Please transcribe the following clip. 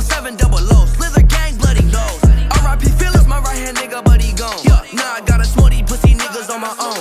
17 double low, slither gang, bloody nose. RIP feelings, my right hand nigga, but he gone. Yeah, now I got a smutty pussy niggas on my own.